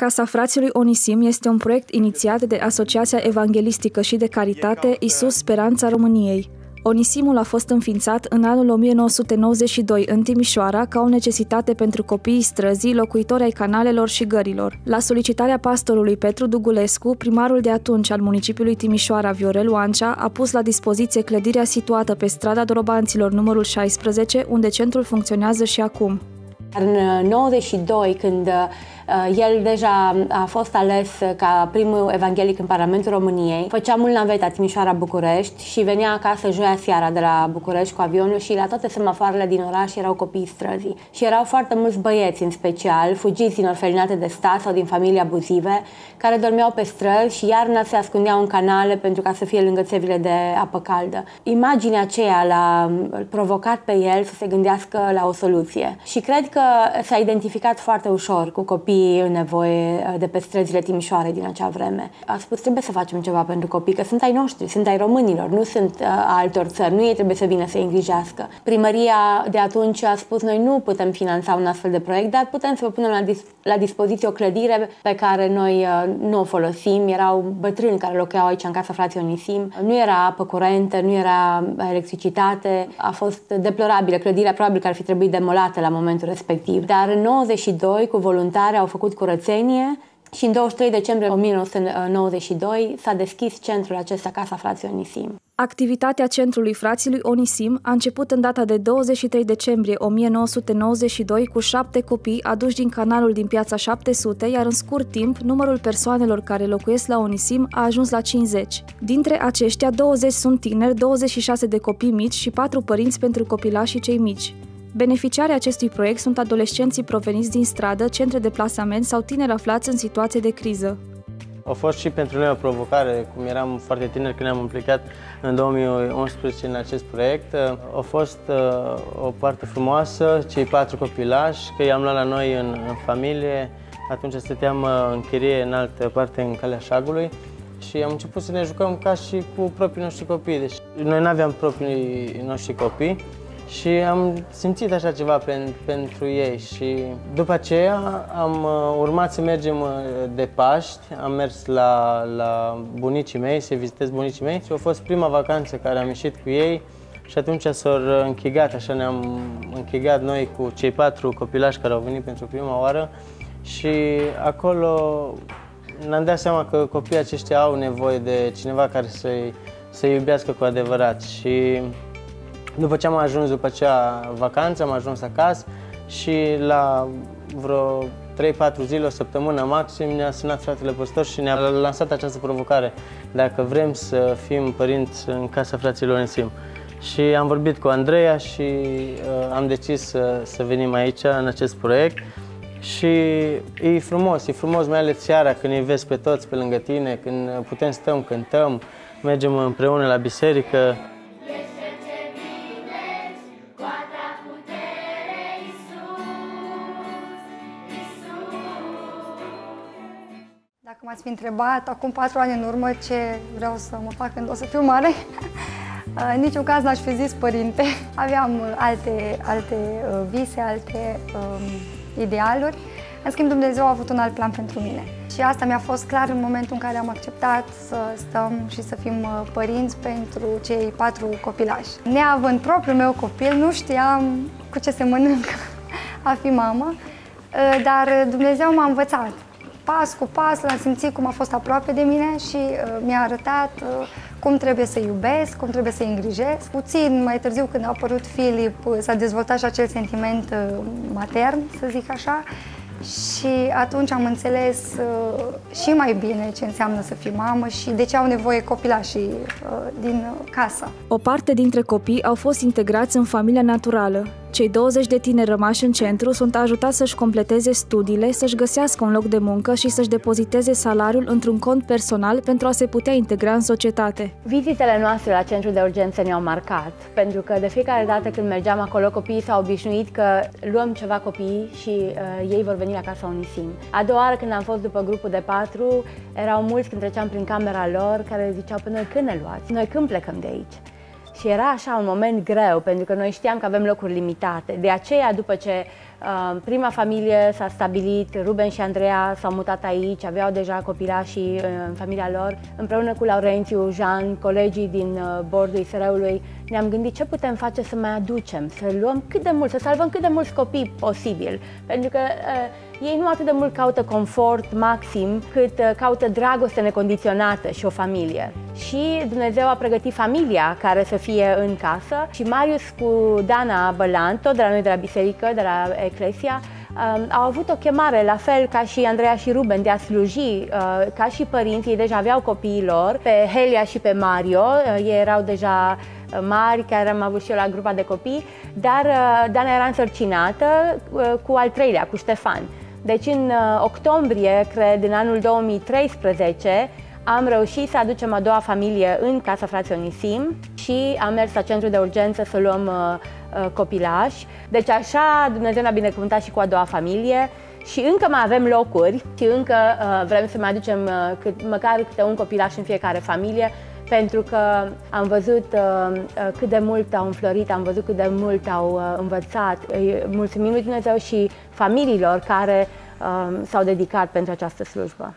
Casa Frațilui Onisim este un proiect inițiat de Asociația Evanghelistică și de Caritate Isus Speranța României. Onisimul a fost înființat în anul 1992 în Timișoara ca o necesitate pentru copiii străzii, locuitori ai canalelor și gărilor. La solicitarea pastorului Petru Dugulescu, primarul de atunci al municipiului Timișoara, Viorel Oancea, a pus la dispoziție clădirea situată pe strada Dorobanților numărul 16, unde centrul funcționează și acum. În 92, când Uh, el deja a fost ales ca primul evanghelic în Parlamentul României. Făcea mult naveta Timișoara-București și venea acasă joia seara de la București cu avionul și la toate semafoarele din oraș erau copii străzii. Și erau foarte mulți băieți în special, fugiți din orfelinate de stat sau din familii abuzive, care dormeau pe străzi și iarna se ascundeau în canale pentru ca să fie lângă țevile de apă caldă. Imaginea aceea l-a provocat pe el să se gândească la o soluție. Și cred că s-a identificat foarte ușor cu copiii copiii în nevoie uh, de pe străzile Timișoare din acea vreme. A spus, trebuie să facem ceva pentru copii, că sunt ai noștri, sunt ai românilor, nu sunt uh, altor țări, nu ei trebuie să vină să îi îngrijească. Primăria de atunci a spus, noi nu putem finanța un astfel de proiect, dar putem să vă punem la, dis- la dispoziție o clădire pe care noi uh, nu o folosim. Erau bătrâni care locuiau aici în casa frații Onisim. Nu era apă curentă, nu era electricitate. A fost deplorabilă. Clădirea probabil că ar fi trebuit demolată la momentul respectiv. Dar în 92, cu voluntari, au făcut curățenie și în 23 decembrie 1992 s-a deschis centrul acesta, Casa Frații Onisim. Activitatea centrului frațilui Onisim a început în data de 23 decembrie 1992 cu șapte copii aduși din canalul din piața 700, iar în scurt timp numărul persoanelor care locuiesc la Onisim a ajuns la 50. Dintre aceștia, 20 sunt tineri, 26 de copii mici și 4 părinți pentru copilași cei mici. Beneficiarii acestui proiect sunt adolescenții proveniți din stradă, centre de plasament sau tineri aflați în situație de criză. A fost și pentru noi o provocare, cum eram foarte tineri când ne-am implicat în 2011 în acest proiect. A fost uh, o parte frumoasă, cei patru copilași, că i-am luat la noi în, în familie. Atunci stăteam uh, în chirie în altă parte, în Calea Șagului și am început să ne jucăm ca și cu proprii noștri copii. Deci noi nu aveam proprii noștri copii, și am simțit așa ceva pen, pentru ei și după aceea am uh, urmat să mergem uh, de Paști, am mers la, la bunicii mei, să vizitez bunicii mei. Și a fost prima vacanță care am ieșit cu ei și atunci s-au închigat, așa ne-am închigat noi cu cei patru copilași care au venit pentru prima oară. Și acolo ne-am dat seama că copiii aceștia au nevoie de cineva care să-i să iubească cu adevărat. Și după ce am ajuns după acea vacanță, am ajuns acasă și la vreo 3-4 zile, o săptămână maxim, ne-a sunat fratele păstor și ne-a lansat această provocare dacă vrem să fim părinți în casa fraților în Sim. Și am vorbit cu Andreea și uh, am decis să, să venim aici în acest proiect. Și e frumos, e frumos mai ales seara când îi vezi pe toți pe lângă tine, când putem stăm, cântăm, mergem împreună la biserică. Dacă m-ați fi întrebat acum patru ani în urmă ce vreau să mă fac când o să fiu mare, în niciun caz n-aș fi zis părinte. Aveam alte, alte uh, vise, alte um, idealuri. În schimb, Dumnezeu a avut un alt plan pentru mine. Și asta mi-a fost clar în momentul în care am acceptat să stăm și să fim uh, părinți pentru cei patru copilași. Neavând propriul meu copil, nu știam cu ce se mănâncă a fi mamă, uh, dar Dumnezeu m-a învățat pas cu pas, l-am simțit cum a fost aproape de mine și uh, mi-a arătat uh, cum trebuie să iubesc, cum trebuie să îngrijesc. Puțin mai târziu, când a apărut Filip, uh, s-a dezvoltat și acel sentiment uh, matern, să zic așa, și atunci am înțeles uh, și mai bine ce înseamnă să fii mamă și de ce au nevoie copilașii uh, din casă. O parte dintre copii au fost integrați în familia naturală, cei 20 de tineri rămași în centru sunt ajutați să-și completeze studiile, să-și găsească un loc de muncă și să-și depoziteze salariul într-un cont personal pentru a se putea integra în societate. Vizitele noastre la centrul de urgență ne-au marcat, pentru că de fiecare dată când mergeam acolo, copiii s-au obișnuit că luăm ceva copii și uh, ei vor veni la casa Unisim. A doua oară când am fost după grupul de patru, erau mulți când treceam prin camera lor care ziceau pe noi când ne luați, noi când plecăm de aici. Și era așa un moment greu, pentru că noi știam că avem locuri limitate. De aceea, după ce Uh, prima familie s-a stabilit, Ruben și Andreea s-au mutat aici, aveau deja copilașii uh, în familia lor. Împreună cu Laurențiu, Jean, colegii din uh, bordul ISR-ului, ne-am gândit ce putem face să mai aducem, să luăm cât de mult, să salvăm cât de mulți copii posibil. Pentru că uh, ei nu atât de mult caută confort maxim, cât uh, caută dragoste necondiționată și o familie. Și Dumnezeu a pregătit familia care să fie în casă și Marius cu Dana Bălanto, de la noi de la biserică, de la Eclesia, um, au avut o chemare, la fel ca și Andreea și Ruben, de a sluji uh, ca și părinți. Ei deja aveau copiii lor, pe Helia și pe Mario, uh, ei erau deja uh, mari, care am avut și eu la grupa de copii, dar uh, Dana era însărcinată uh, cu al treilea, cu Ștefan. Deci în uh, octombrie, cred, în anul 2013, am reușit să aducem a doua familie în Casa Frații Onisim și am mers la centru de urgență să luăm uh, uh, copilași. Deci așa Dumnezeu ne-a binecuvântat și cu a doua familie și încă mai avem locuri și încă uh, vrem să mai aducem uh, cât, măcar câte un copilaș în fiecare familie pentru că am văzut uh, uh cât de mult au înflorit, am văzut cât de mult au uh, învățat. Mulțumim lui Dumnezeu și familiilor care uh, s-au dedicat pentru această slujbă.